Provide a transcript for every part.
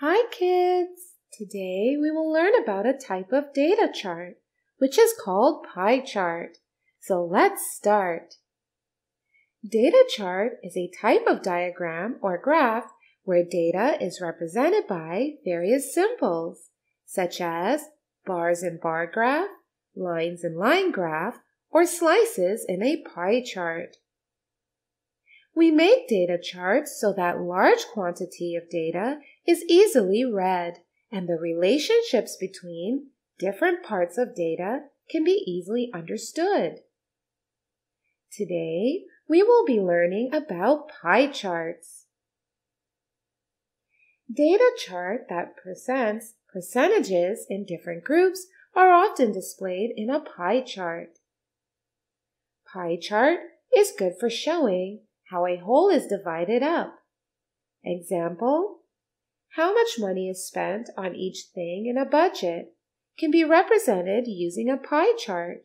Hi kids! Today we will learn about a type of data chart, which is called pie chart. So let's start. Data chart is a type of diagram or graph where data is represented by various symbols, such as bars and bar graph, lines and line graph, or slices in a pie chart. We make data charts so that large quantity of data is easily read and the relationships between different parts of data can be easily understood. Today, we will be learning about pie charts. Data chart that presents percentages in different groups are often displayed in a pie chart. Pie chart is good for showing how a whole is divided up. Example, how much money is spent on each thing in a budget can be represented using a pie chart.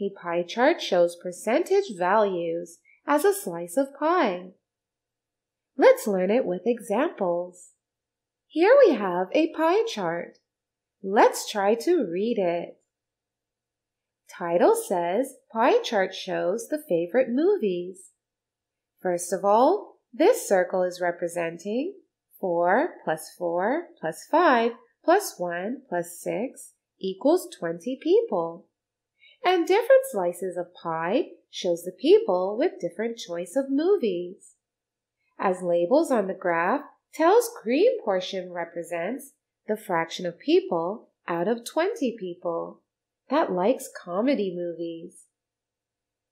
A pie chart shows percentage values as a slice of pie. Let's learn it with examples. Here we have a pie chart. Let's try to read it. Title says pie chart shows the favorite movies. First of all, this circle is representing 4 plus 4 plus 5 plus 1 plus 6 equals 20 people. And different slices of pie shows the people with different choice of movies. As labels on the graph tells green portion represents the fraction of people out of 20 people that likes comedy movies.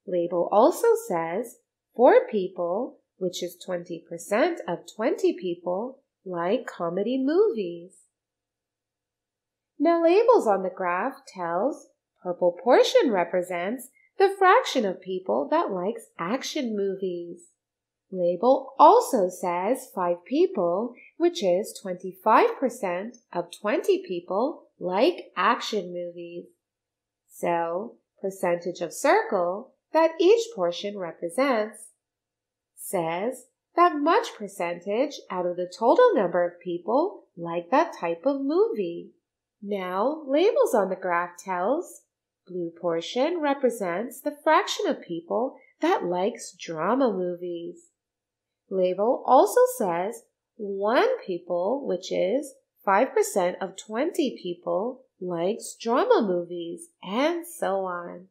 Label also says Four people, which is 20% of 20 people, like comedy movies. Now labels on the graph tells purple portion represents the fraction of people that likes action movies. Label also says 5 people, which is 25% of 20 people like action movies. So, percentage of circle that each portion represents says that much percentage out of the total number of people like that type of movie. Now, labels on the graph tells blue portion represents the fraction of people that likes drama movies. Label also says one people, which is 5% of 20 people, likes drama movies, and so on.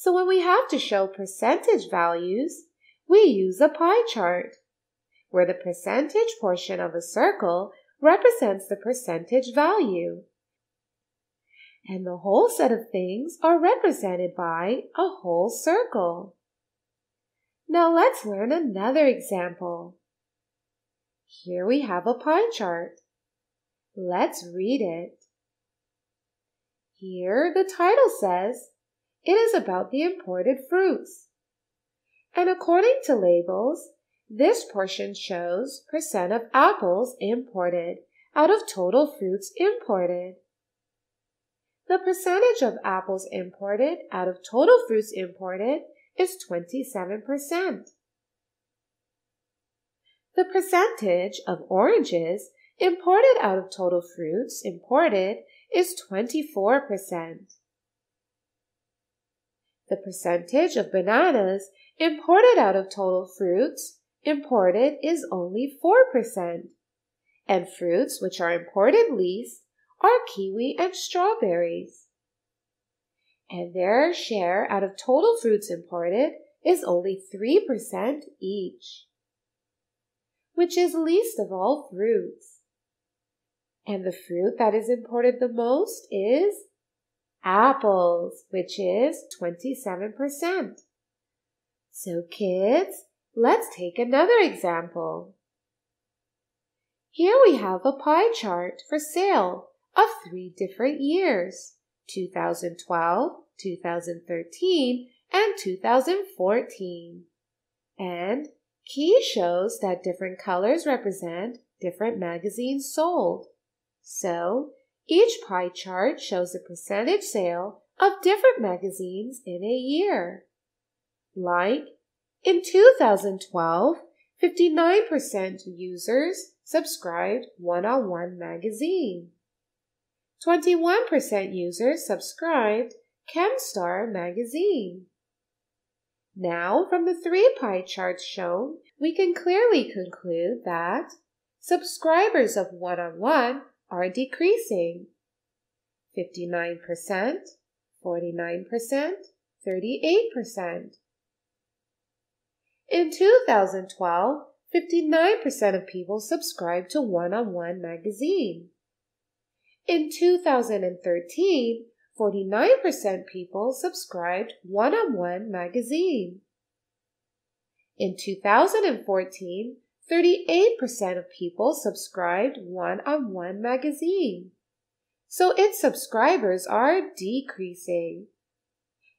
So when we have to show percentage values, we use a pie chart, where the percentage portion of a circle represents the percentage value. And the whole set of things are represented by a whole circle. Now let's learn another example. Here we have a pie chart. Let's read it. Here the title says it is about the imported fruits. And according to labels, this portion shows percent of apples imported out of total fruits imported. The percentage of apples imported out of total fruits imported is 27%. The percentage of oranges imported out of total fruits imported is 24%. The percentage of bananas imported out of total fruits imported is only 4%. And fruits which are imported least are kiwi and strawberries. And their share out of total fruits imported is only 3% each, which is least of all fruits. And the fruit that is imported the most is apples, which is 27%. So kids, let's take another example. Here we have a pie chart for sale of three different years, 2012, 2013, and 2014. And key shows that different colors represent different magazines sold. So each pie chart shows the percentage sale of different magazines in a year. Like in 2012, 59% users subscribed one-on-one magazine. 21% users subscribed ChemStar magazine. Now, from the three pie charts shown, we can clearly conclude that subscribers of one-on-one are decreasing. 59%, 49%, 38%. In 2012, 59% of people subscribed to One on One magazine. In 2013, 49% people subscribed One on One magazine. In 2014, 38% of people subscribed One on One magazine. So its subscribers are decreasing.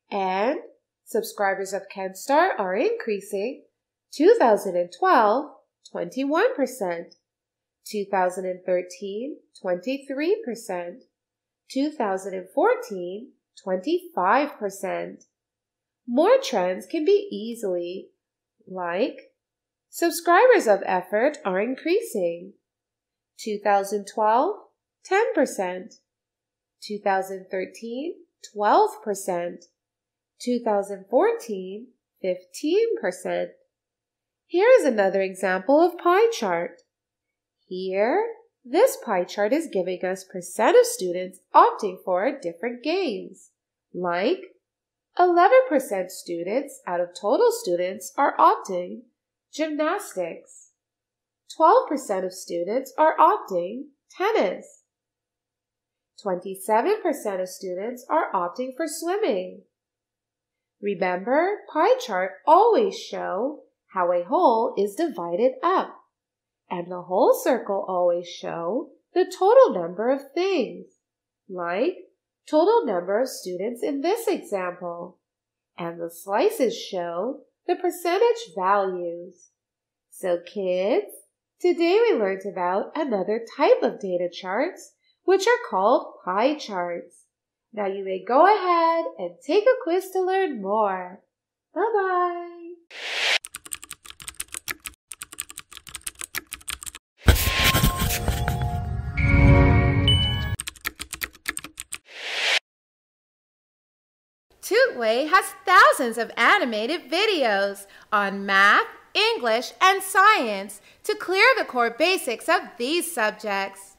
And subscribers of ChemStar are increasing 2012, 21%. 2013, 23%. 2014, 25%. More trends can be easily like subscribers of effort are increasing. 2012, 10%. 2013, 12%. 2014, 15%. Here is another example of pie chart. Here, this pie chart is giving us percent of students opting for different games, like 11% students out of total students are opting gymnastics. 12% of students are opting tennis. 27% of students are opting for swimming. Remember, pie chart always show how a whole is divided up. And the whole circle always show the total number of things, like total number of students in this example. And the slices show the percentage values. So kids, today we learned about another type of data charts, which are called pie charts. Now you may go ahead and take a quiz to learn more. Bye-bye. Tutway has thousands of animated videos on math, English, and science to clear the core basics of these subjects.